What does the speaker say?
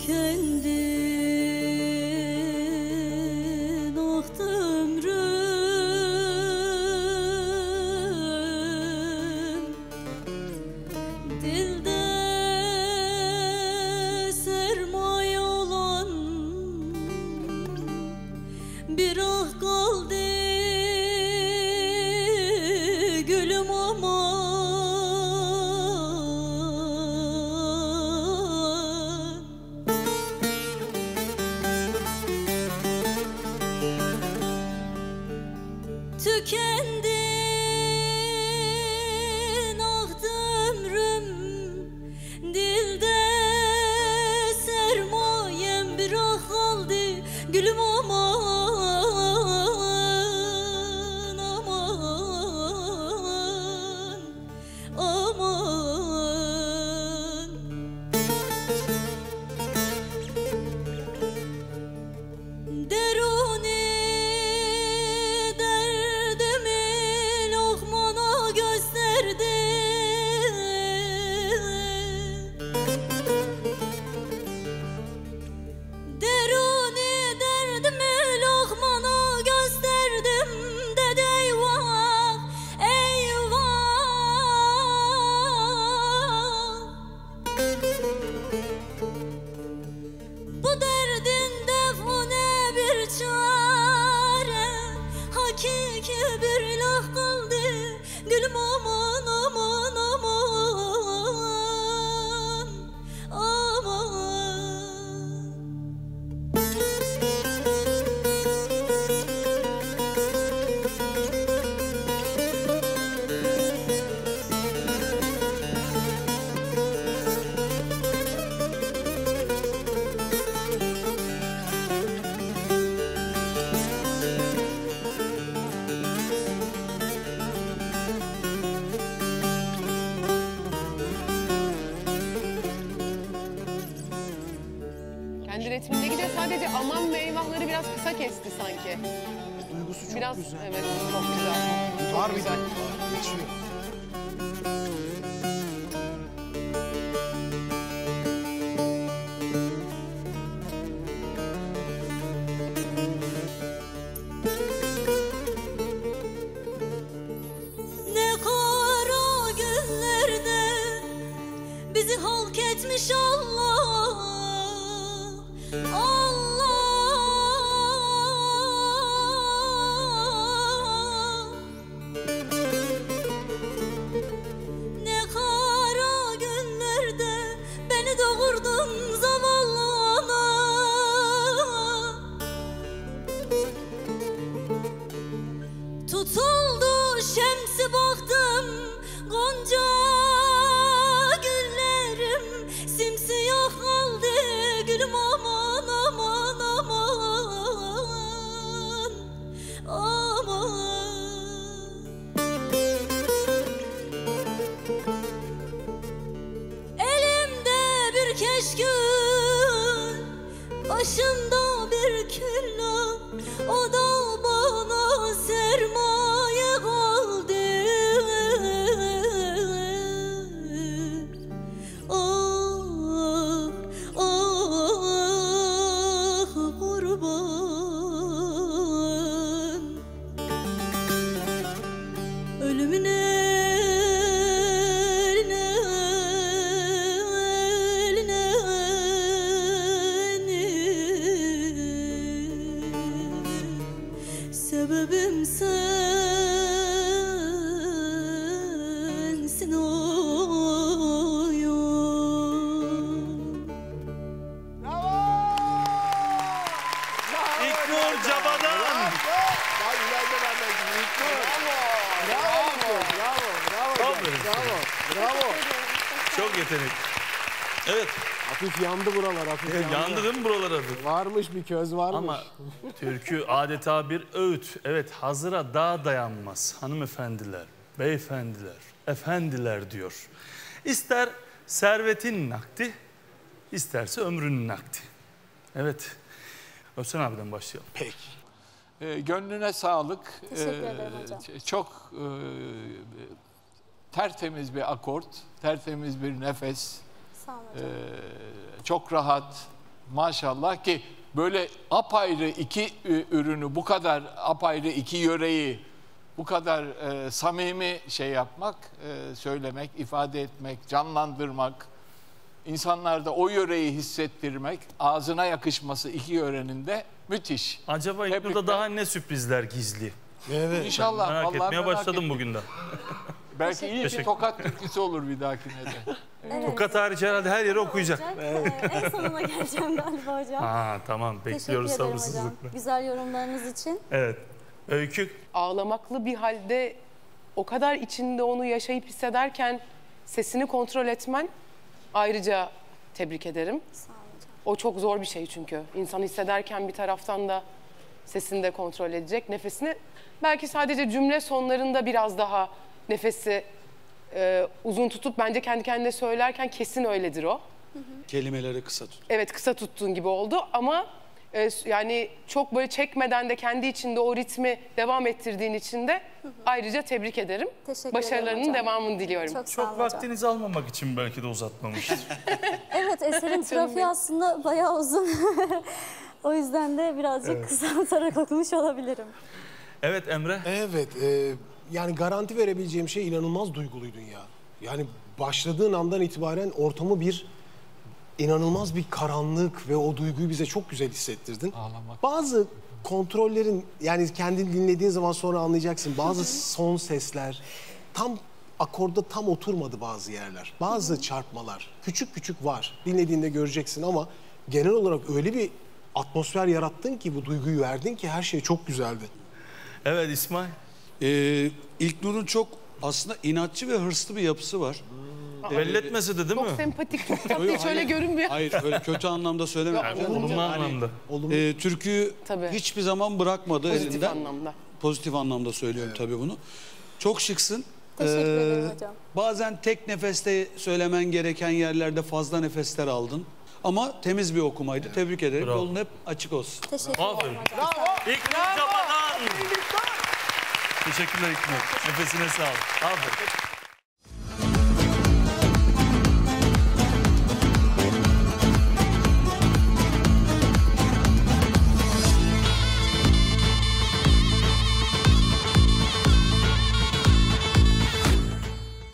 tükendi ömrüm. Dilde sermaye Bir ah kaldı Tükendi kesti sanki. Duygusu çok Biraz güzel. evet çok güzel. Çok Var bir güzel. geçiyor. Bir keşkül Başımda bir külla O Sebebim sensin oy oy. İlknur Caba'dan. Bak ileride şimdi. İlknur. Bravo. İlknur. Bravo. Bravo. Bravo. Bravo. Bravo. Çok yetenek. Evet. Hafif yandı buralar. Hafif yandı. Yandı değil mi buralar hafif? Varmış bir köz varmış. Ama türkü adeta bir öğüt. Evet hazıra daha dayanmaz hanımefendiler, beyefendiler, efendiler diyor. İster servetin nakdi, isterse ömrünün nakdi. Evet. Özsen abiden başlayalım. Peki. Ee, gönlüne sağlık. Teşekkür Ee, ederim hocam. Çok e, tertemiz bir akort, tertemiz bir nefes, E, hocam. çok rahat, Maşallah ki böyle apayrı iki ürünü, bu kadar apayrı iki yöreyi bu kadar e, samimi şey yapmak, e, söylemek, ifade etmek, canlandırmak, insanlarda o yöreyi hissettirmek, ağzına yakışması iki yörenin de müthiş. Acaba Tebrikler. daha ne sürprizler gizli? Evet. İnşallah. Merak vallahi etmeye merak başladım ettim. bugün de. Belki iyi bir Teşekkür- tokat türküsü olur bir dahakine de. Tokat hariç herhalde her yere okuyacak. Ee, en sonuna geleceğim galiba hocam. Ha tamam Teşekkür bekliyoruz ederim hocam. sabırsızlıkla. Güzel yorumlarınız için. Evet. Öykü Ağlamaklı bir halde o kadar içinde onu yaşayıp hissederken sesini kontrol etmen ayrıca tebrik ederim. Sağ olun hocam. O çok zor bir şey çünkü. İnsan hissederken bir taraftan da sesini de kontrol edecek. Nefesini belki sadece cümle sonlarında biraz daha nefesi e, uzun tutup bence kendi kendine söylerken kesin öyledir o. Kelimeleri kısa tut. Evet kısa tuttuğun gibi oldu ama e, yani çok böyle çekmeden de kendi içinde o ritmi devam ettirdiğin için de ayrıca tebrik ederim. Teşekkür ederim Başarılarının hocam. devamını diliyorum. Çok sağ çok olun hocam. vaktinizi almamak için belki de uzatmamıştır. Evet eserin trafiği aslında bayağı uzun. o yüzden de birazcık kısaltarak okumuş olabilirim. Evet Emre. Evet. e, yani garanti verebileceğim şey inanılmaz duyguluydun ya. Yani başladığın andan itibaren ortamı bir inanılmaz bir karanlık ve o duyguyu bize çok güzel hissettirdin. Ağlamak. Bazı kontrollerin yani kendin dinlediğin zaman sonra anlayacaksın. Bazı son sesler tam akorda tam oturmadı bazı yerler. Bazı çarpmalar küçük küçük var. Dinlediğinde göreceksin ama genel olarak öyle bir atmosfer yarattın ki bu duyguyu verdin ki her şey çok güzeldi. Evet İsmail. Ee, İlknur'un çok aslında inatçı ve hırslı bir yapısı var. Belli etmesi de değil Çok mi? sempatik, çok tatlı hiç öyle hayır. görünmüyor. Hayır öyle kötü anlamda söylemiyorum. Yok, Olumlu Hani, anlamda. e, Tabii. hiçbir zaman bırakmadı Pozitif elinden. anlamda. Pozitif anlamda söylüyorum tabii bunu. Çok şıksın. Teşekkür Ee, ederim hocam. Bazen tek nefeste söylemen gereken yerlerde fazla nefesler aldın. Ama temiz bir okumaydı. Tebrik ederim. Bravo. Yolun hep açık olsun. Teşekkür Aferin. ederim. Sağ olun. İlknur Cabadan. Teşekkürler İlknur. Nefesine sağlık. Aferin.